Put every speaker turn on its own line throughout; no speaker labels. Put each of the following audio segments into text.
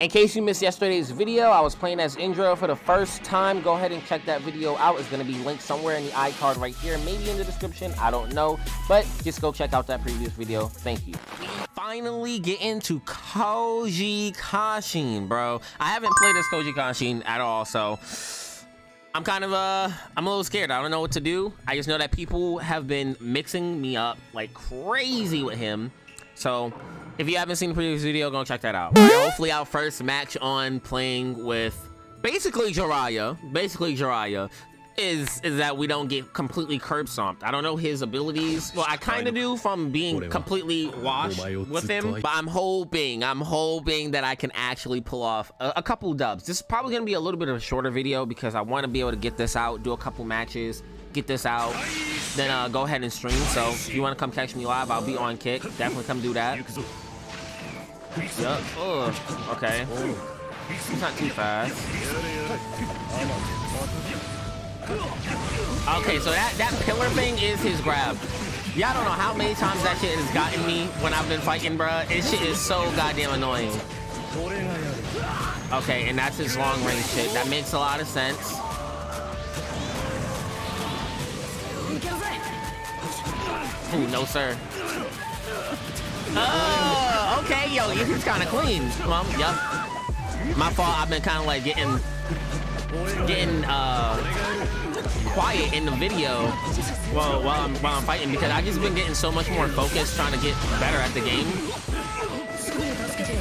In case you missed yesterday's video, I was playing as Indra for the first time. Go ahead and check that video out. It's going to be linked somewhere in the iCard right here, maybe in the description. I don't know, but just go check out that previous video. Thank you. Finally get into Koji Kashin, bro. I haven't played as Koji Kashin at all, so I'm kind of, uh, I'm a little scared. I don't know what to do. I just know that people have been mixing me up like crazy with him. So if you haven't seen the previous video, go check that out. Hopefully our first match on playing with basically Jiraiya, basically Jiraiya, is is that we don't get completely curb stomped. I don't know his abilities. Well, I kind of do from being completely washed with him, but I'm hoping, I'm hoping that I can actually pull off a, a couple dubs. This is probably gonna be a little bit of a shorter video because I want to be able to get this out, do a couple matches, get this out, then uh, go ahead and stream. So if you want to come catch me live, I'll be on kick. Definitely come do that. Yup. Oh, okay. He's not too fast. Okay, so that, that pillar thing is his grab. Y'all don't know how many times that shit has gotten me when I've been fighting, bruh. This shit is so goddamn annoying. Okay, and that's his long range shit. That makes a lot of sense. Ooh, no, sir. Oh, okay, yo, he's kind of clean. Well, yep. My fault. I've been kind of like getting, getting uh, quiet in the video while while I'm while I'm fighting because I just been getting so much more focused trying to get better at the game.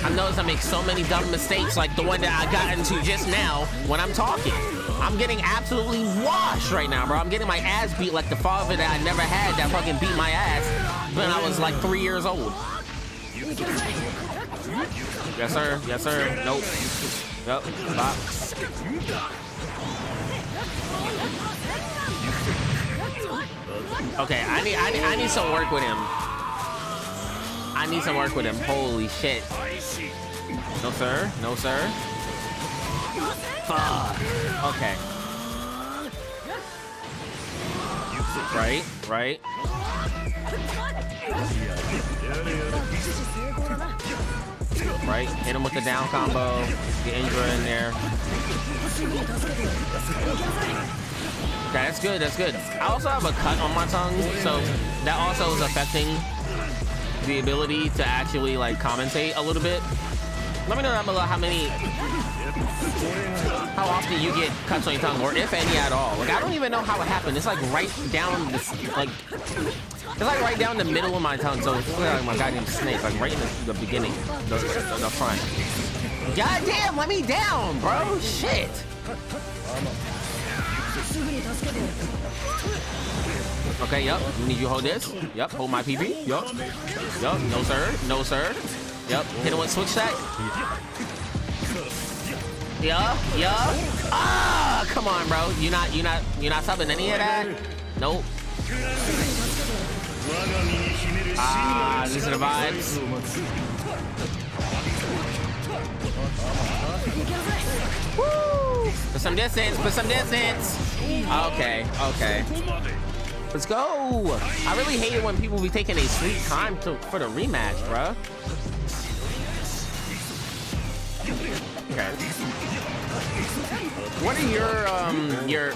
I noticed I make so many dumb mistakes like the one that I got into just now when I'm talking. I'm getting absolutely washed right now, bro. I'm getting my ass beat like the father that I never had that fucking beat my ass when I was like three years old. Yes, sir. Yes, sir. Nope. Yep. Stop. Okay, I need, I need, I need some work with him. I need some work with him. Holy shit. No, sir. No, sir. Fuck. Okay. Right, right. Right, hit him with the down combo. Get Indra in there. Okay, that's good, that's good. I also have a cut on my tongue, so that also is affecting the ability to actually like commentate a little bit. Let me know down below how many, how often you get cuts on your tongue, or if any at all. Like I don't even know how it happened. It's like right down this, like, it's like right down the middle of my tongue. So it's like my goddamn snake, like right in the, the beginning, the, the, the front. God damn, let me down, bro. Shit. Okay, yep. Need you hold this. Yep, hold my PP. Yep. Yep, No, sir. No, sir. Yep. Hit him with switch stack. Yeah. Yeah. Ah, come on, bro. You not you not you not subbing any of that? Nope. Ah, are the vibes. Woo! Put some distance. Put some distance. Okay. Okay. Let's go. I really hate it when people be taking a sweet time to for the rematch, bruh. Okay. What are your um your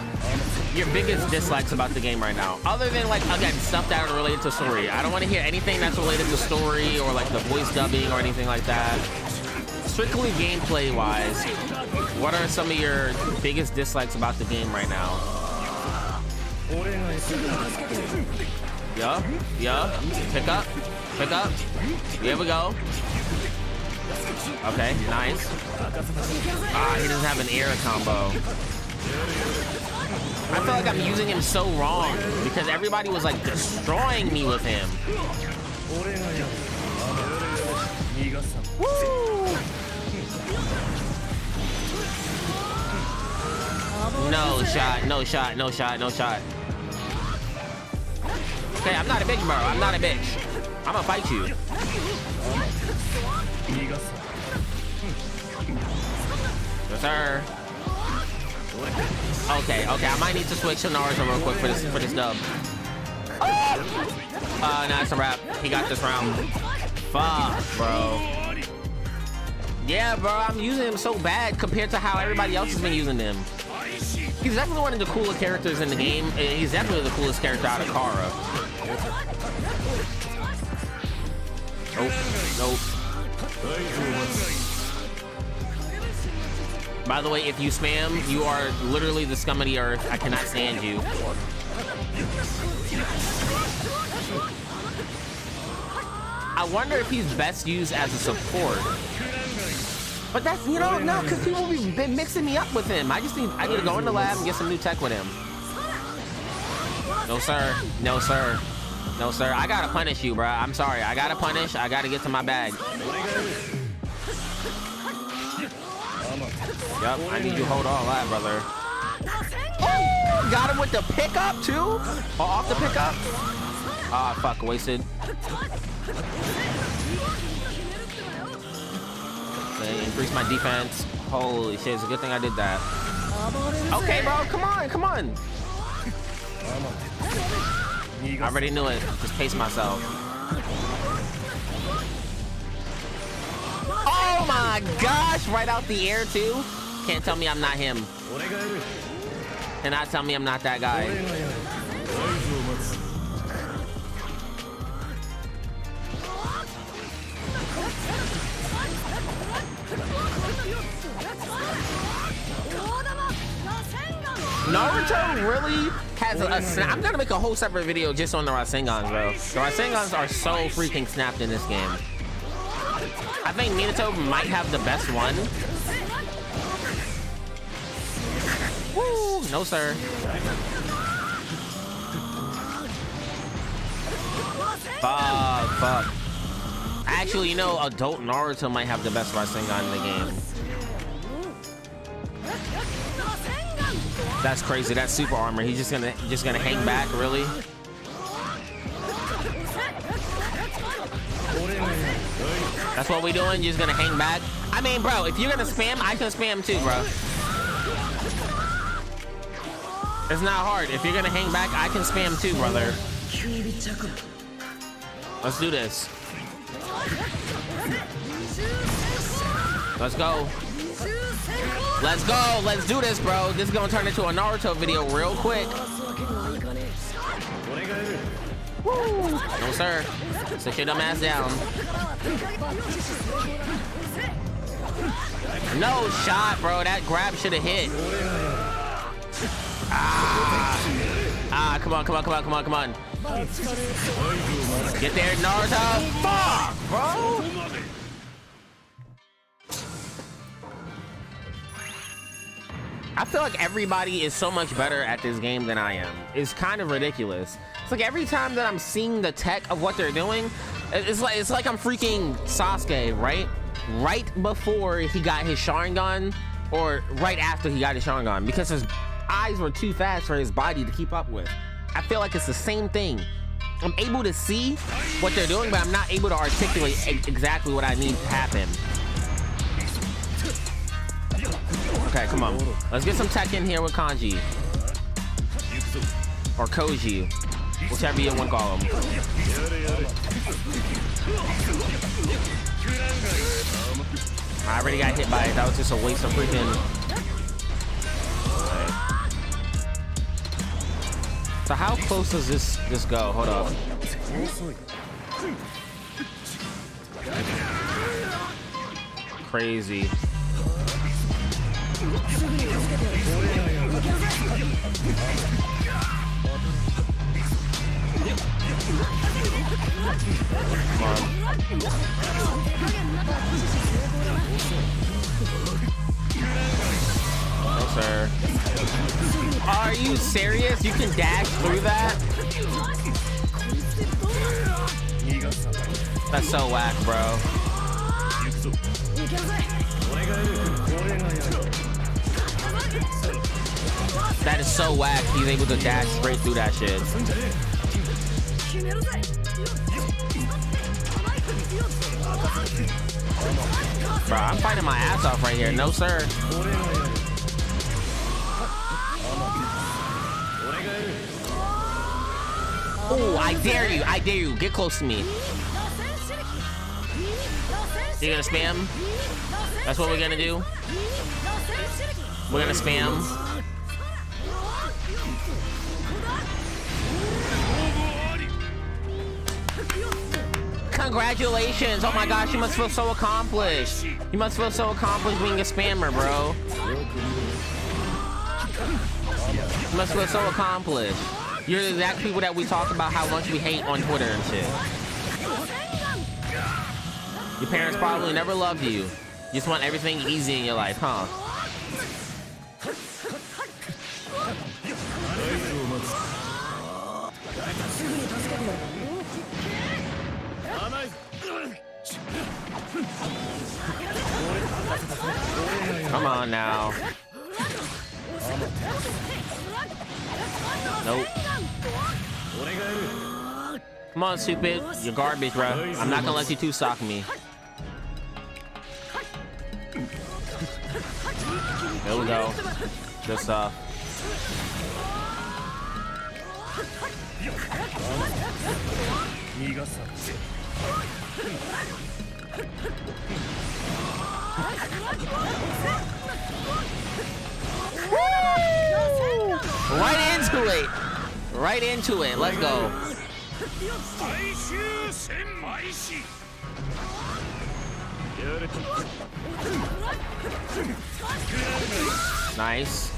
your biggest dislikes about the game right now? Other than like again stuff that are related to story. I don't want to hear anything that's related to story or like the voice dubbing or anything like that. Strictly gameplay wise, what are some of your biggest dislikes about the game right now? Yeah, yeah. Pick up, pick up. Here we go. Okay, nice. Ah, he doesn't have an air combo. I feel like I'm using him so wrong because everybody was like destroying me with him. No shot, no shot, no shot, no shot. Okay, I'm not a bitch, bro. I'm not a bitch. I'm gonna fight you. Yes, sir. Okay, okay. I might need to switch to Naruto real quick for this for this dub. Oh! Uh, nah, it's a wrap. He got this round. Fuck, bro. Yeah, bro, I'm using him so bad compared to how everybody else has been using him. He's definitely one of the coolest characters in the game. He's definitely the coolest character out of Kara. Nope, nope. By the way, if you spam, you are literally the scum of the earth. I cannot stand you. I wonder if he's best used as a support. But that's, you know, no, because people been mixing me up with him. I just need, I need to go in the lab and get some new tech with him. No, sir. No, sir. No, sir. I gotta punish you, bro. I'm sorry. I gotta punish. I gotta get to my bag. Yep, I need you to hold all that, brother. Oh, got him with the pickup, too? Oh, off the pickup? Ah, oh, fuck, wasted. Okay, increase my defense. Holy shit, it's a good thing I did that. Okay, bro, come on, come on. I already knew it. Just pace myself. Oh my gosh, right out the air too. Can't tell me I'm not him. Cannot tell me I'm not that guy. Naruto really a, a I'm gonna make a whole separate video just on the Rasengans, bro. The Rasengans are so freaking snapped in this game. I think Minato might have the best one. Woo! No, sir. Fuck, fuck. Actually, you know, adult Naruto might have the best Rasengan in the game. That's crazy. That's super armor. He's just gonna just gonna hang back, really. That's what we're doing. Just gonna hang back. I mean, bro, if you're gonna spam, I can spam too, bro. It's not hard. If you're gonna hang back, I can spam too, brother. Let's do this. Let's go. Let's go. Let's do this, bro. This is gonna turn into a Naruto video real quick. Woo. No, sir. Sit your dumb ass down. No shot, bro. That grab should have hit. Ah. ah, come on, come on, come on, come on, come on. Get there, Naruto. Fuck, bro. I feel like everybody is so much better at this game than I am. It's kind of ridiculous. It's like every time that I'm seeing the tech of what they're doing, it's like it's like I'm freaking Sasuke, right? Right before he got his Sharingan, or right after he got his Sharingan, because his eyes were too fast for his body to keep up with. I feel like it's the same thing. I'm able to see what they're doing, but I'm not able to articulate exactly what I need to happen. Okay, come on. Let's get some tech in here with Kanji. Or Koji. Whichever you want to call him. I already got hit by it. That was just a waste of freaking... So how close does this this go? Hold up. Crazy. Are you serious? You can dash through that? That's so whack, bro. That is so whack. He's able to dash straight through that shit. Bro, I'm fighting my ass off right here. No, sir. Oh, I dare you. I dare you. Get close to me. You gonna spam? That's what we're gonna do. We're gonna spam. Congratulations! Oh my gosh, you must feel so accomplished. You must feel so accomplished being a spammer, bro. You must feel so accomplished. You're the exact people that we talk about how much we hate on Twitter and shit. Your parents probably never loved you. You just want everything easy in your life, huh? Come on now. Nope. Come on, stupid. You're garbage, bro. I'm not gonna let you two sock me. There we go. Good stuff. Right into it. Right into it. Let's go. Nice.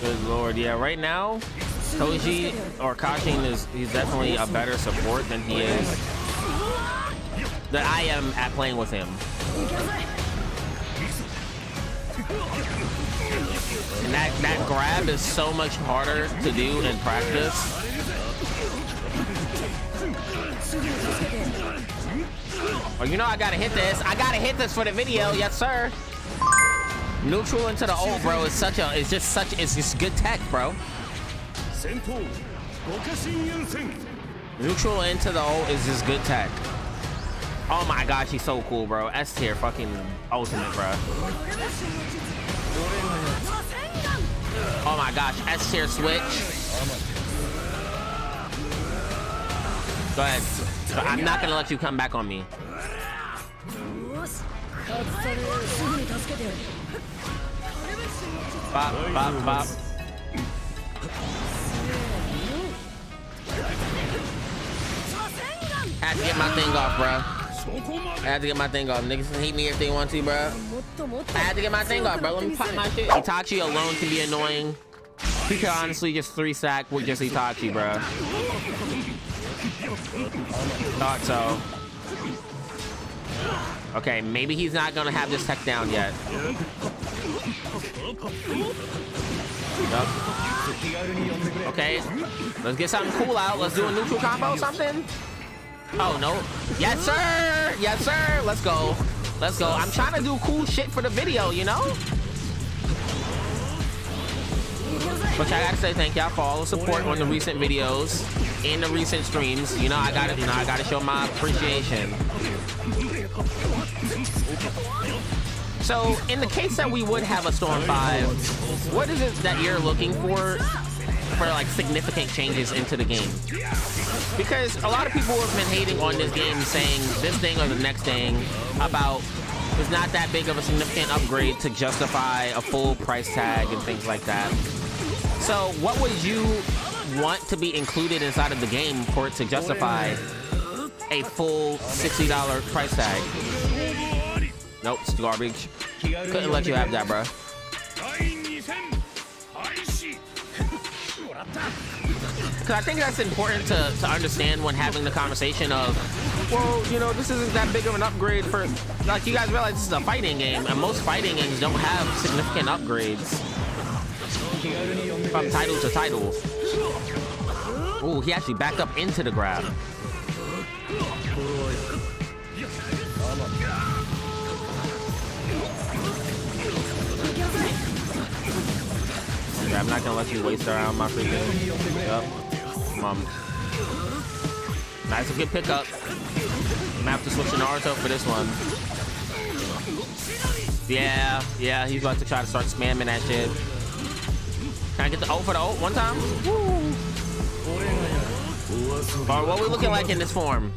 Good lord, yeah. Right now, Koji or Kashin is he's definitely a better support than he is that I am at playing with him. And that, that grab is so much harder to do in practice. Oh, you know I gotta hit this. I gotta hit this for the video. Yes, sir. Neutral into the old, bro, is such a, it's just such, it's just good tech, bro. Neutral into the old is just good tech. Oh my gosh, he's so cool, bro. S tier fucking ultimate, bro. Oh my gosh, S tier switch. Go ahead. I'm not gonna let you come back on me. Bop, bop, bop. I Had to get my thing off, bro. I had to get my thing off. Niggas can hate me if they want to, bro. I had to get my thing off, bro. Let me pop my shit. Itachi alone can be annoying. He could honestly just three sack with just Itachi, bro. Thought so. Okay, maybe he's not gonna have this tech down yet. Okay, let's get something cool out. Let's do a neutral combo or something. Oh, no. Yes, sir. Yes, sir. Let's go. Let's go. I'm trying to do cool shit for the video, you know? But I gotta say thank y'all for all the support on the recent videos in the recent streams. You know, I gotta, you know, I gotta show my appreciation. So, in the case that we would have a Storm 5, what is it that you're looking for for like significant changes into the game? Because a lot of people have been hating on this game saying this thing or the next thing about it's not that big of a significant upgrade to justify a full price tag and things like that. So what would you want to be included inside of the game for it to justify a full $60 price tag? Nope, it's garbage. Couldn't let you have that, bro. Because I think that's important to, to understand when having the conversation of, well, you know, this isn't that big of an upgrade for, like, you guys realize this is a fighting game, and most fighting games don't have significant upgrades from title to title. Oh, he actually backed up into the grab. I'm not gonna let you waste around my freaking. Yep. Come on. Nice, a good pickup. I'm gonna have to switch to Naruto for this one. Yeah, yeah, he's about to try to start spamming that shit. Can I get the ult for the ult one time? Or what we looking like in this form?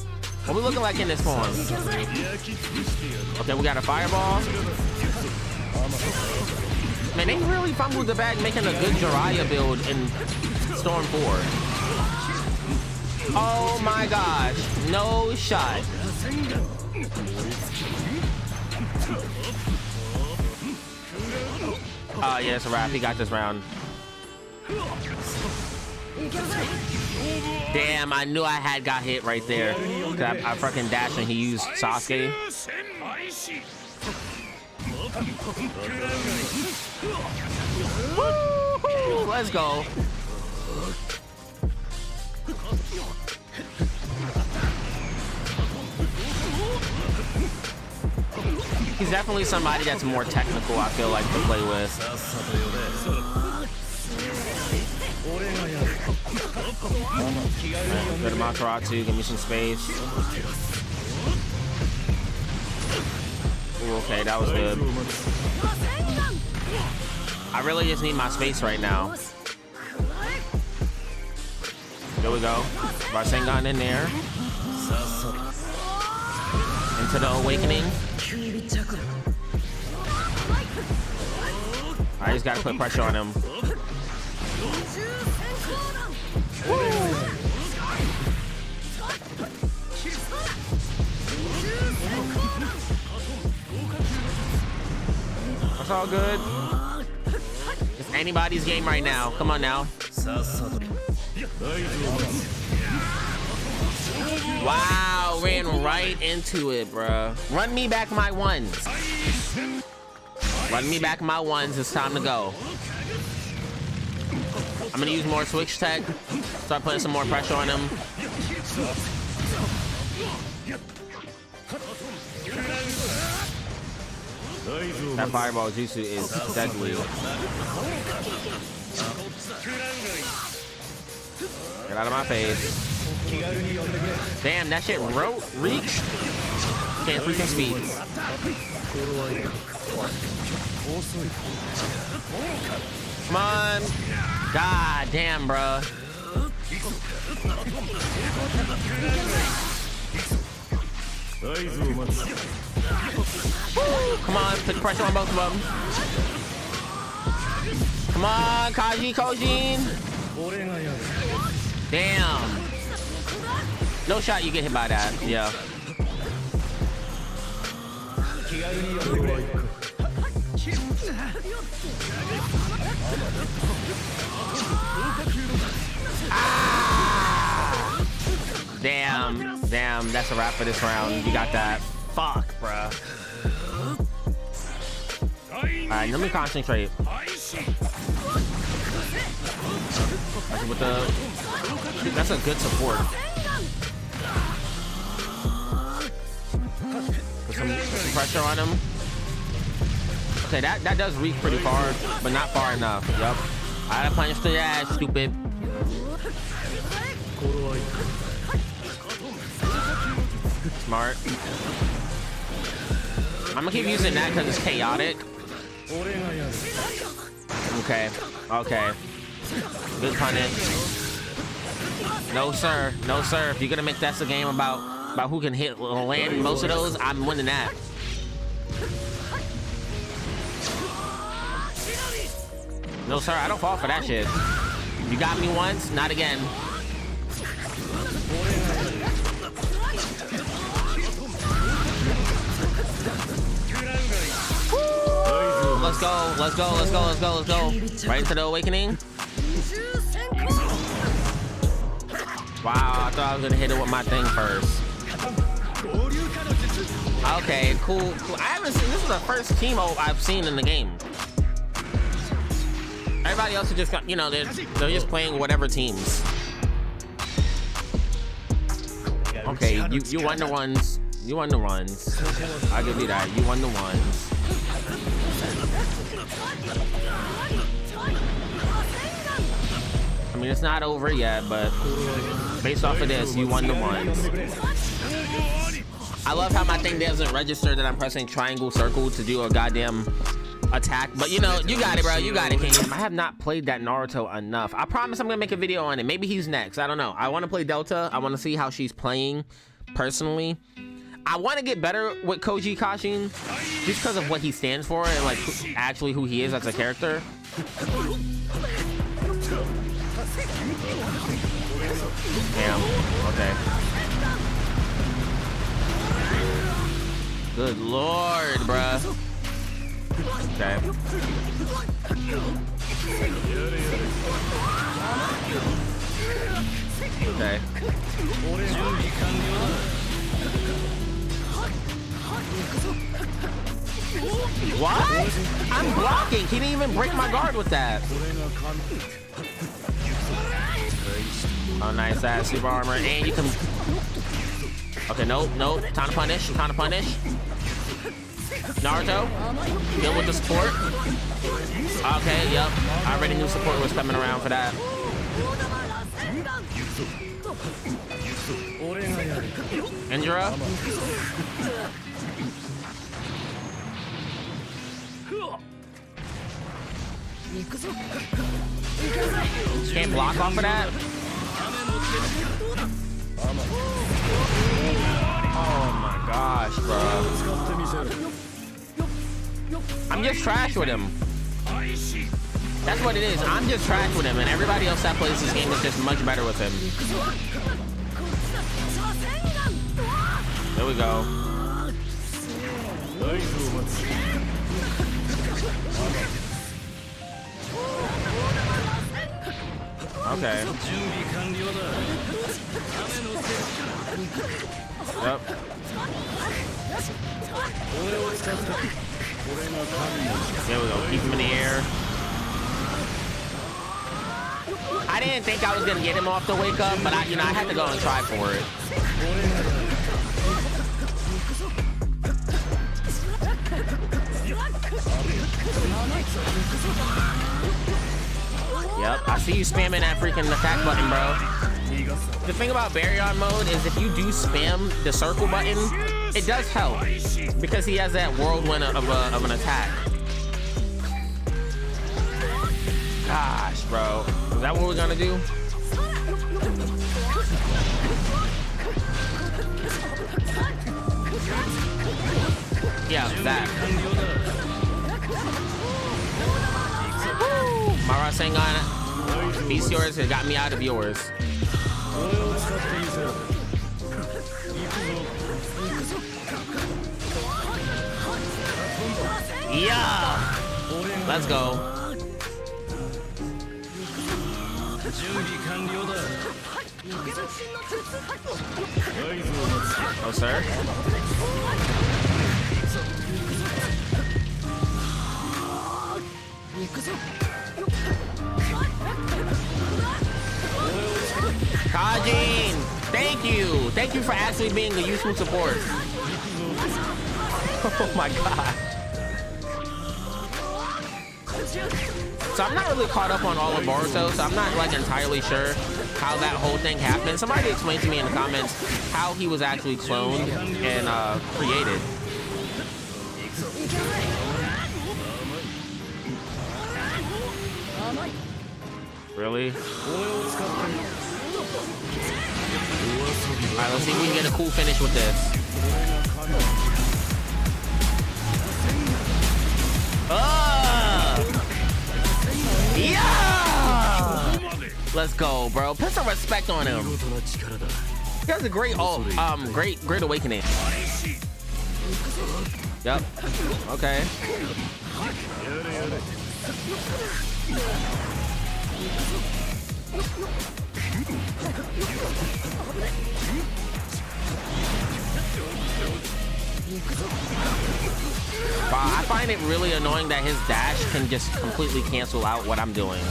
What we looking like in this form? Okay, we got a fireball. Man, they really fumbled the bag making a good Jiraiya build in Storm 4. Oh my gosh. No shot. Oh, yeah, it's a wrap. He got this round. Damn, I knew I had got hit right there. I, I fucking dashed and he used Sasuke. Let's go. He's definitely somebody that's more technical, I feel like, to play with. Go to Makaratu, give me some space. Ooh, okay, that was good. I really just need my space right now. There we go. Rasengan in there. Into the awakening. I just gotta put pressure on him. That's all good. It's anybody's game right now. Come on now. Wow, ran right into it, bro. Run me back my ones. Run me back my ones. It's time to go. I'm gonna use more switch tech. Start putting some more pressure on him. That fireball jutsu is deadly. Get out of my face. Damn, that shit wrote reach. Can't freaking speed. Come on. God damn, bro. Come on, put pressure on both of them. Come on, Koji Kashin. Damn. No shot you get hit by that. Yeah. Damn, damn, that's a wrap for this round. You got that. Fuck, bruh. Alright, let me concentrate. With the, that's a good support. Put some, put some pressure on him. That, that does reach pretty far, but not far enough. Yup. I gotta punch the ass, stupid. Smart. I'm gonna keep using that because it's chaotic. Okay. Okay. Good punish. No, sir. No, sir. If you're gonna make that's a game about about who can hit land most of those, I'm winning that. No, sir. I don't fall for that shit. You got me once, not again. Let's go, let's go, let's go, let's go, let's go. Right into the awakening. Wow, I thought I was gonna hit it with my thing first. Okay, cool, cool. I haven't seen, this is the first teemo I've seen in the game. Everybody else is just, you know, they're, they're just playing whatever teams. Okay, you, you won the ones. You won the ones. I'll give you that. You won the ones. I mean, it's not over yet, but based off of this, you won the ones. I love how my thing doesn't register that I'm pressing triangle circle to do a goddamn attack. But you know, you got it, bro. You got it, King. I have not played that Naruto enough. I promise I'm gonna make a video on it. Maybe he's next. I don't know. I want to play Delta. I want to see how she's playing personally. I want to get better with Koji Kashin just because of what he stands for and like actually who he is as a character. Damn. Okay. Good lord, bruh. Okay. Okay. What? I'm blocking. He didn't even break my guard with that. Oh, nice ass super armor. And you can... Okay, nope, nope. Time to punish. Time to punish. Naruto, deal with the support. Okay, yep. I already knew support was coming around for that. Indra. Can't block off of that? Oh my gosh, bro. I'm just trash with him. That's what it is. I'm just trash with him, and everybody else that plays this game is just much better with him. There we go. Okay. Yep. There we go. Keep him in the air. I didn't think I was gonna get him off the wake up, but I, you know, I had to go and try for it. Yep, I see you spamming that freaking attack button, bro. The thing about Baryon mode is if you do spam the circle button, it does help because he has that whirlwind of, a, of an attack. Gosh, bro. Is that what we're gonna do? Yeah, that. My Rasengan beats yours it got me out of yours. Yeah! Let's go. Oh, sir. Kashin! Thank you! Thank you for actually being a useful support. Oh my god. So I'm not really caught up on all of Boruto, so I'm not like entirely sure how that whole thing happened. Somebody explain to me in the comments how he was actually cloned and uh, created. Really? Alright, let's see if we can get a cool finish with this. Oh! Let's go, bro. Put some respect on him. He has a great, oh, um, great, great awakening. Yep. Okay. Wow, I find it really annoying that his dash can just completely cancel out what I'm doing.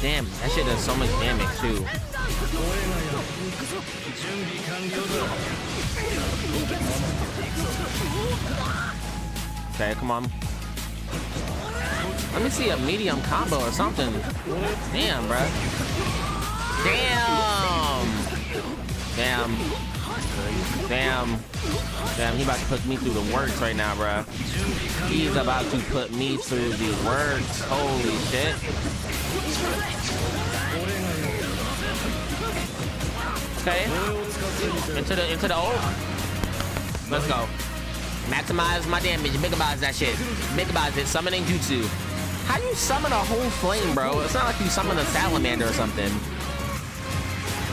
Damn, that shit does so much damage too. Okay, come on. Let me see a medium combo or something. Damn, bro. Damn. Damn. Damn. Damn, he about to put me through the works right now, bro. He's about to put me through the works. Holy shit. Okay. Into the into the ult. Let's go. Maximize my damage. Megabize that shit. Megabize it. Summoning jutsu. How do you summon a whole flame, bro? It's not like you summon a salamander or something.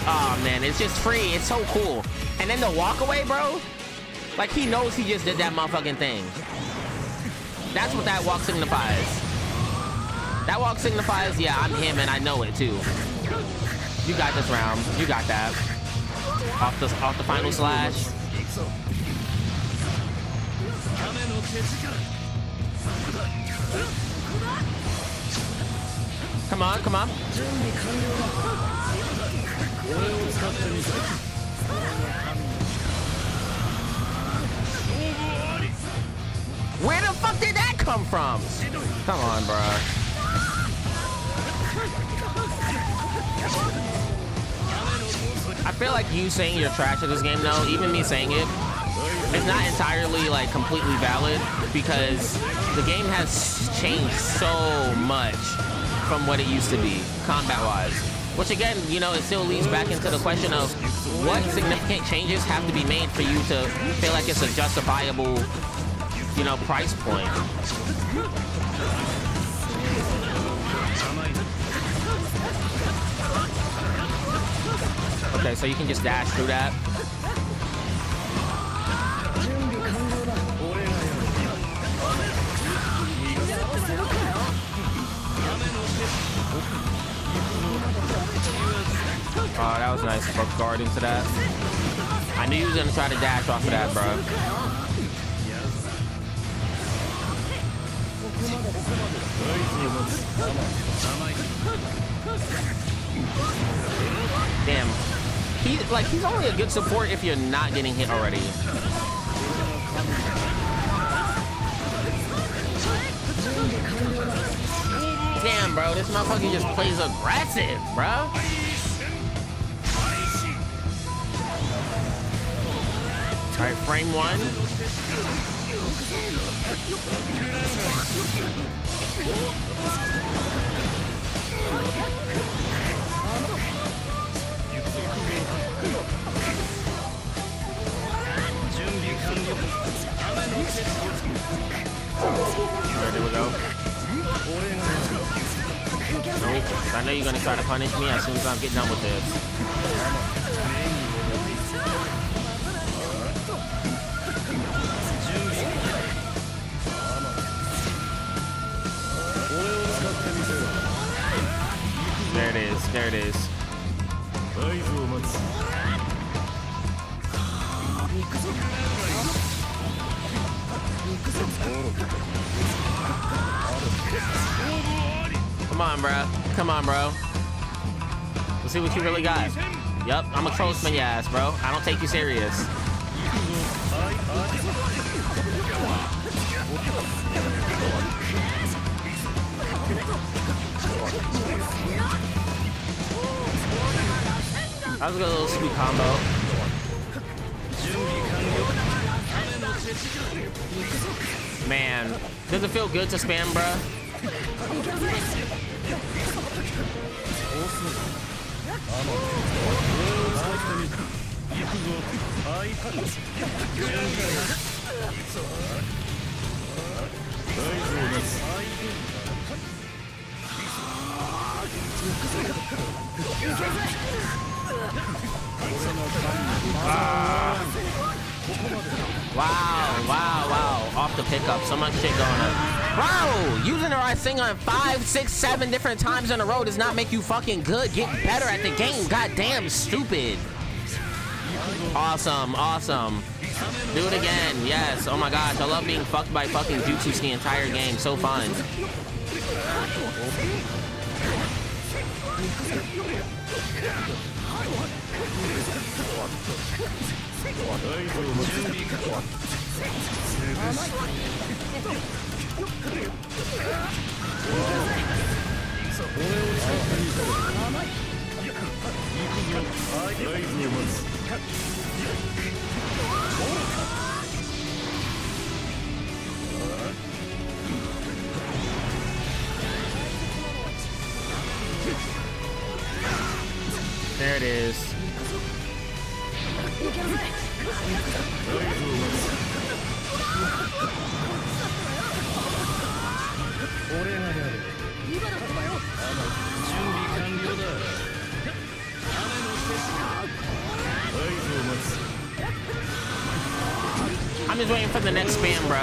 Oh man, it's just free. It's so cool. And then the walk away, bro. Like he knows he just did that motherfucking thing. That's what that walk signifies. That walk signifies, yeah, I'm him and I know it too. You got this round. You got that. Off the off the final slash. Come on, come on. Where the fuck did that come from? Come on, bro. I feel like you saying you're trash at this game, though, even me saying it, it's not entirely, like, completely valid because the game has changed so much from what it used to be, combat-wise. Which, again, you know, it still leads back into the question of what significant changes have to be made for you to feel like it's a justifiable, you know, price point. Okay, so you can just dash through that. Oh, that was nice. Broke guard into that. I knew he was gonna try to dash off of that, bro. Damn. He like he's only a good support if you're not getting hit already. Damn, bro, this motherfucker just plays aggressive, bro. All right, frame one. There we go. Nope. I know you're gonna try to punish me as soon as I'm getting done with this. There it is. There it is. Come on, bro. Come on, bro. Let's see what you really got. Yup, I'm a trollsman, your ass, bro. I don't take you serious. That was a good little sweet combo. Man, does it feel good to spam, bruh? Ah. Wow, wow, wow. Off the pickup. So much shit going on. Bro, using the Rasengan five, six, seven different times in a row does not make you fucking good. Get better at the game. Goddamn stupid. Awesome, awesome. Do it again. Yes. Oh my gosh. I love being fucked by fucking jutsus the entire game. So fun. 準備確保 the next spam, bro.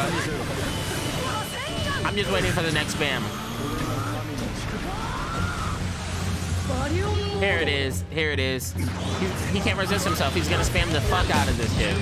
I'm just waiting for the next spam. Here it is. Here it is. He, he can't resist himself. He's gonna spam the fuck out of this shit.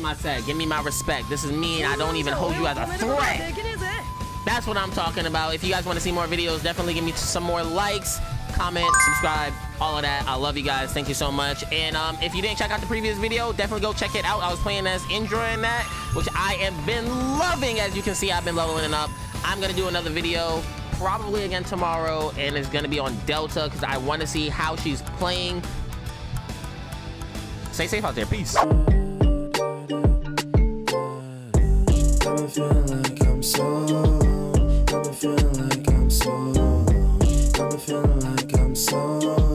That's my set. Give me my respect. This is me, and I don't even hold you as a threat. That's what I'm talking about. If you guys want to see more videos, definitely give me some more likes, comment, subscribe, all of that. I love you guys. Thank you so much. And um, if you didn't check out the previous video, definitely go check it out. I was playing as Indra in that, which I have been loving. As you can see, I've been leveling it up. I'm going to do another video probably again tomorrow, and it's going to be on Delta because I want to see how she's playing. Stay safe out there. Peace.
feeling like I'm so. I've been feeling like I'm so. I've been feeling like I'm so.